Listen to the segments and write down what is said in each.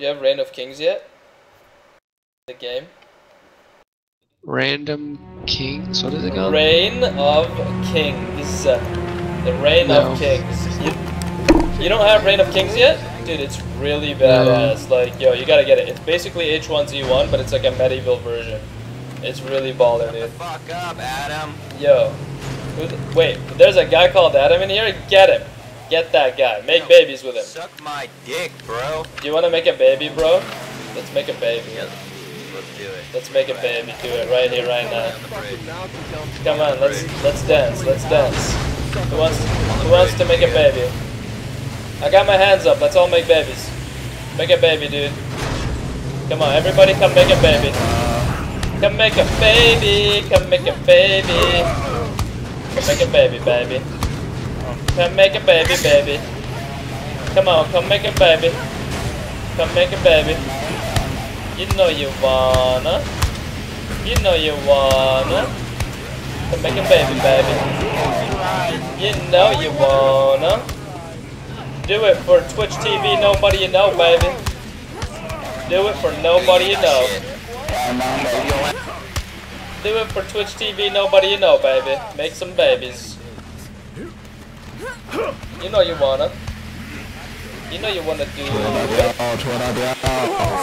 Do you have Reign of Kings yet? The game? Random Kings? What is it called? Reign of Kings. The Reign No. of Kings. You, you don't have Reign of Kings yet? Dude, it's really badass. Like, yo, you gotta get it. It's basically H1Z1, but it's like a medieval version. It's really baller, dude. Fuck up, Adam. Yo. Wait, there's a guy called Adam in here? Get him. Get that guy. Make babies with him. Suck my dick, bro. Do you wanna make a baby, bro? Let's make a baby. Yeah, let's do it. Let's make a baby. Do it right here, right now. On the bridge. Come on, let's let's dance. Let's dance. Who wants Who wants to make a baby? I got my hands up. Let's all make babies. Make a baby, dude. Come on, everybody, come make a baby. Come make a baby. Come make a baby. Come make a baby, baby. Come make a baby, baby. Come on, come make a baby. Come make a baby. You know you wanna. You know you wanna. Come make a baby, baby. You know you wanna. Do it for Twitch TV, nobody you know, baby. Do it for nobody you know. Do it for Twitch TV, nobody you know, baby. Make some babies. You know you wanna. You know you wanna do it.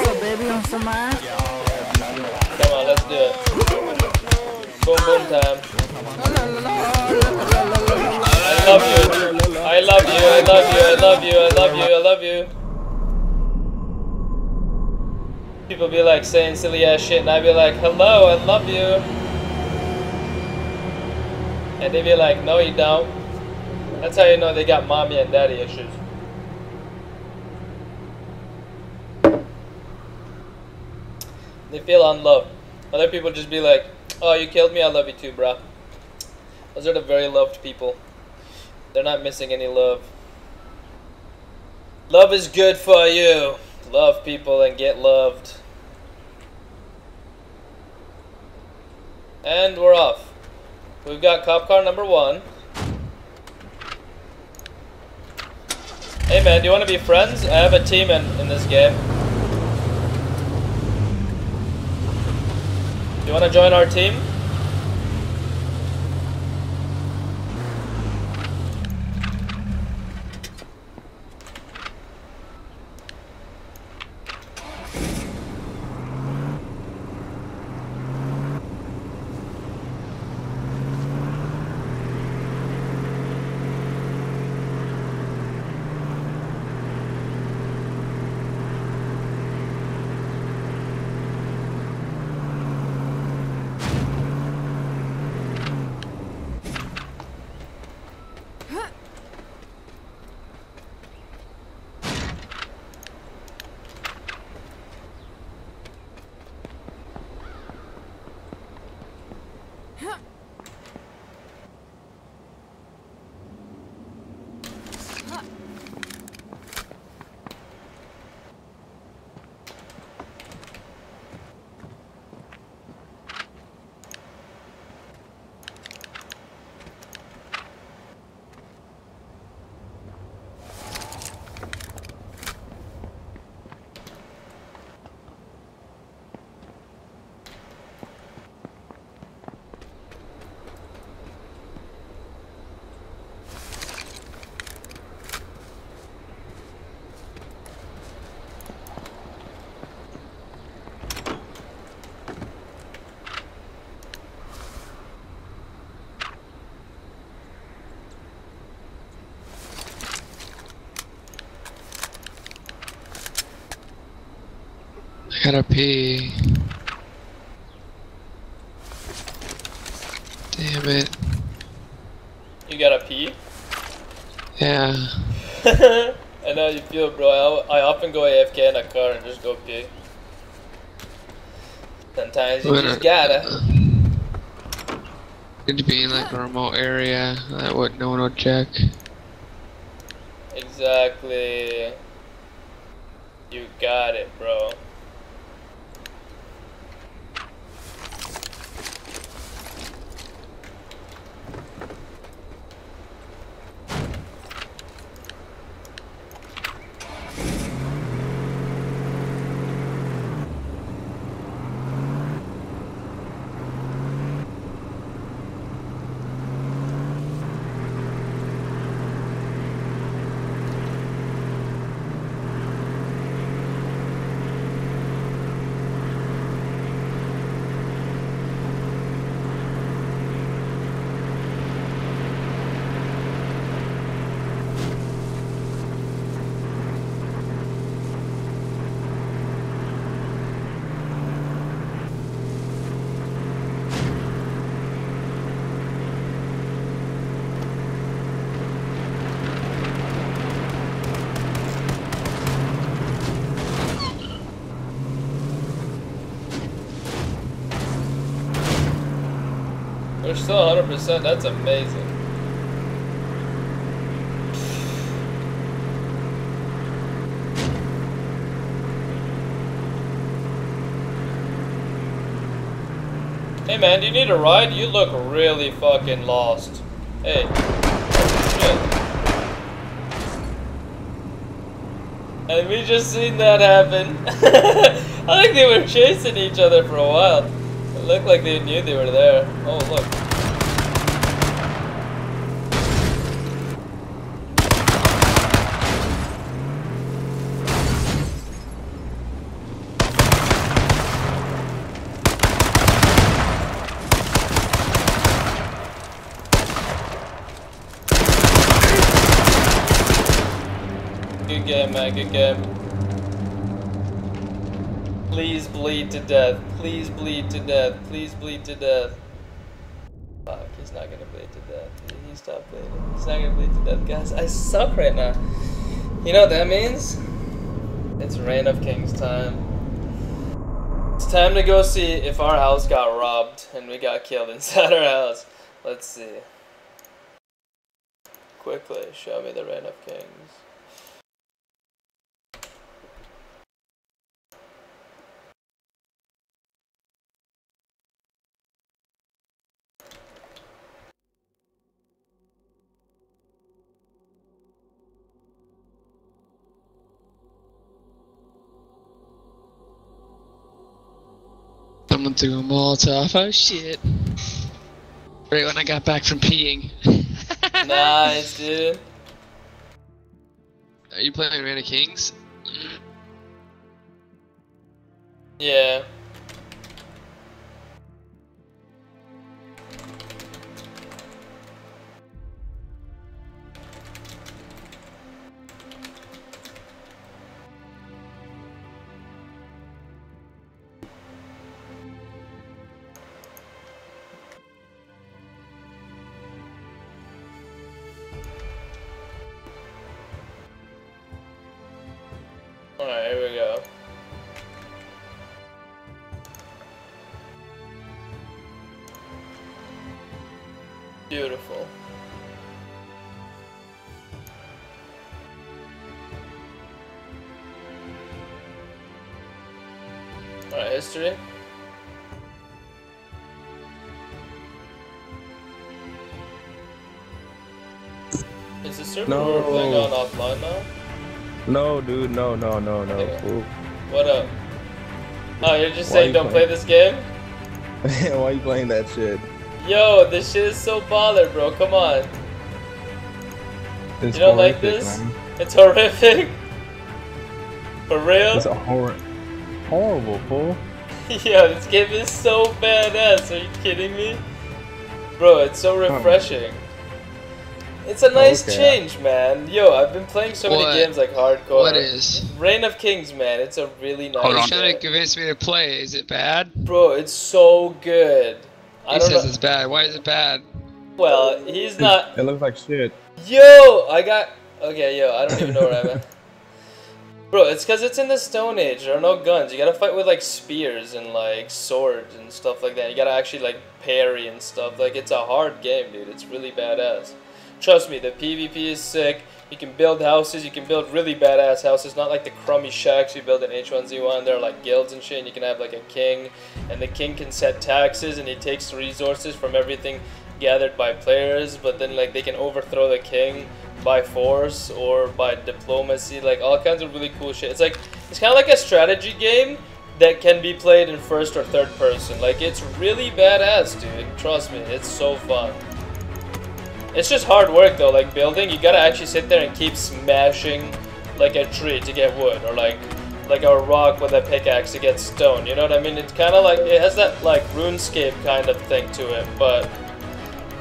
So baby on some. Come on, let's do it. Boom, boom time. I love you. I love you. I love you. I love you. I love you. I love you. People be like saying silly ass shit, and I be like, hello, I love you. And they be like, no, you don't. That's how you know they got mommy and daddy issues. They feel unloved. Other people just be like, oh, you killed me, I love you too, bro. Those are the very loved people. They're not missing any love. Love is good for you. Love people and get loved. And we're off. We've got cop car number one. Man, do you want to be friends? I have a team in, in this game. Do you want to join our team? Gotta pee. Damn it. You gotta pee? Yeah. I know how you feel, bro. I, I often go AFK in a car and just go pee. Sometimes you When just I- gotta. Need to be in like a remote area that would no one would check. Exactly. You got it, bro. Still 100%. That's amazing. Hey man, do you need a ride? You look really fucking lost. Hey. And we just seen that happen. I think they were chasing each other for a while. It looked like they knew they were there. Oh, look. Game, man. Good game. Please bleed to death. Please bleed to death. Please bleed to death. Fuck, he's not gonna bleed to death. He, stopped bleeding. He's not gonna bleed to death. Guys, I suck right now. You know what that means? It's Reign of Kings time. It's time to go see if our house got robbed and we got killed inside our house. Let's see. Quickly, show me the Reign of Kings. Someone threw a Molotov. Oh shit. Right when I got back from peeing. nice, dude. Are you playing of Kings? Yeah. Beautiful. Alright, history. Is the server No. we're playing on offline now? No, dude, no, no, no, no. Okay. What up? Oh, you're just Why saying you don't play this game? Why are you playing that shit? Yo, this shit is so baller, bro. Come on. It's You don't like this? man. It's horrific. For real? It's a hor horrible, fool. Yo, this game is so badass. Are you kidding me? Bro, it's so refreshing. It's a nice Okay. change, man. Yo, I've been playing so many games like hardcore. What is? Reign of Kings, man. It's a really nice Hold on. game. trying to convince me to play. Is it bad? Bro, it's so good. I He says know. it's bad. Why is it bad? Well, he's not. It looks like shit. Yo, I got. Okay, yo, I don't even know where I'm at. Bro, it's because it's in the Stone Age. There are no guns. You gotta fight with like spears and like swords and stuff like that. You gotta actually like parry and stuff. Like it's a hard game, dude. It's really badass. Trust me, the PvP is sick. You can build houses. You can build really badass houses. Not like the crummy shacks you build in H1Z1. They're like guilds and shit. And you can have like a king, and the king can set taxes, and he takes resources from everything gathered by players. But then like they can overthrow the king by force or by diplomacy. Like all kinds of really cool shit. It's like it's kind of like a strategy game that can be played in first or third person. Like it's really badass, dude. Trust me, it's so fun. It's just hard work though, like building. You gotta actually sit there and keep smashing like a tree to get wood, or like like a rock with a pickaxe to get stone. You know what I mean? It's kind of like it has that like RuneScape kind of thing to it, but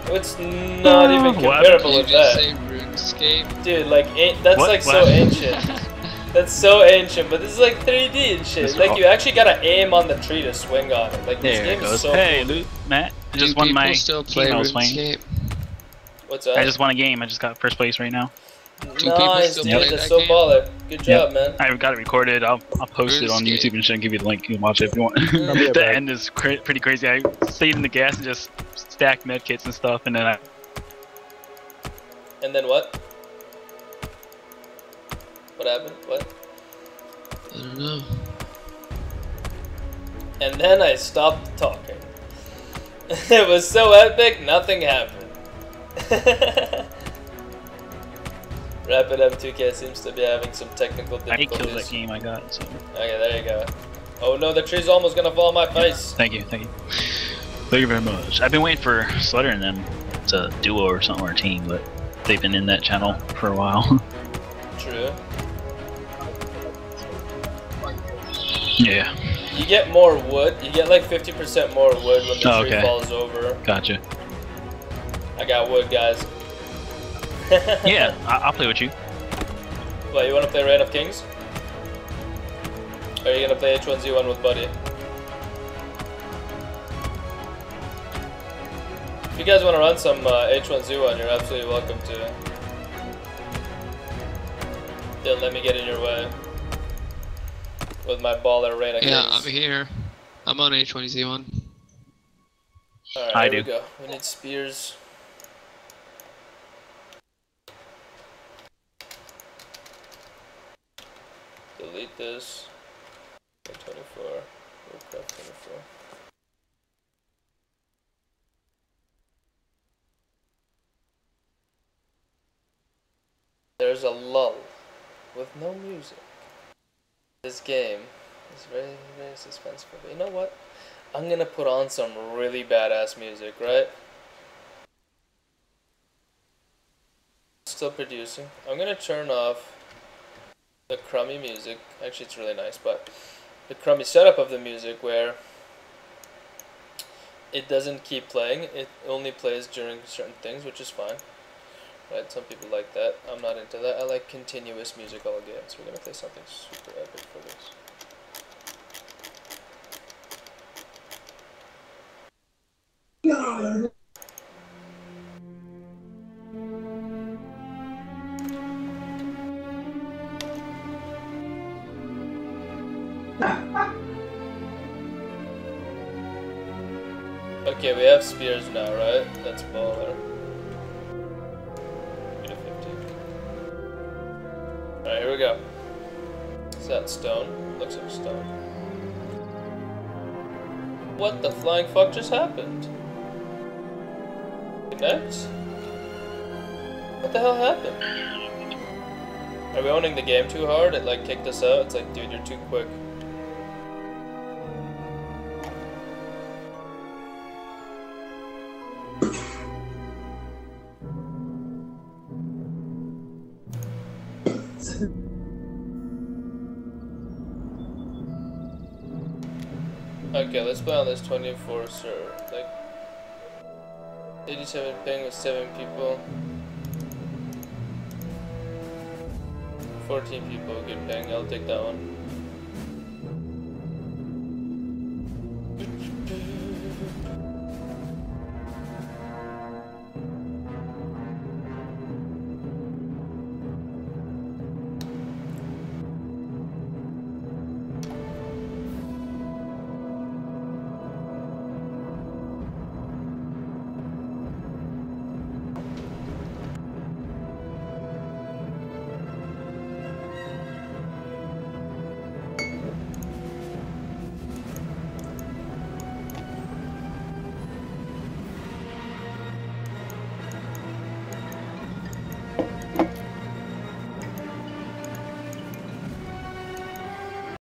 it's not even comparable Did you with that, say RuneScape? dude. Like that's What? like so What? ancient. That's so ancient, but this is like 3D and shit. This is Like all- you actually gotta aim on the tree to swing on it. Like this There game it is goes. so hey, cool. Matt. I Do just won people my still play game I was playing. RuneScape? What's that? I just won a game. I just got first place right now. people nice, still dude. That's so game? baller. Good job, man. I've got it recorded. I'll, I'll post it on Where's YouTube and shit and give you the link. You can watch it if you want. I'll be right the back. end is cra- pretty crazy. I stayed in the gas and just stacked medkits and stuff, and then I And then what? What happened? What? I don't know. And then I stopped talking. it was so epic, nothing happened. Rapid M2K seems to be having some technical difficulties. I killed that game. I got so. Okay, there you go. Oh no, the tree's almost gonna fall on my face. Thank you, thank you, thank you very much. I've been waiting for Slutter and them to duo or something or a team, but they've been in that channel for a while. True. yeah, You get more wood. You get like 50% more wood when the Oh, tree okay. falls over. gotcha. I got wood, guys. Yeah, I- I'll play with you. What, you wanna play Reign of Kings? Or are you gonna play H1Z1 with Buddy? If you guys wanna run some uh, H1Z1, you're absolutely welcome to. Don't let me get in your way. With my baller Reign of Yeah, I'm here. I'm on H1Z1. Alright, I here do. we go. We need spears. Delete this. 24. Warcraft 24. There's a lull with no music. This game is very, very suspenseful. But you know what? I'm gonna put on some really badass music, right? Still producing. I'm gonna turn off the crummy music. Actually, it's really nice, but the crummy setup of the music where it doesn't keep playing. It only plays during certain things, which is fine. Right? Some people like that. I'm not into that. I like continuous music all game. So we're gonna play something super epic for this. Okay, we have spears now, right? That's baller. Get a 50. Alright, here we go. Is that stone? Looks like stone. What the flying fuck just happened? Connect? What the hell happened? Are we owning the game too hard? It like kicked us out? It's like, dude, you're too quick. Play on this 24 server. Like 87 ping with 7 people. 14 people, good ping, I'll take that one.